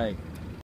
Bye.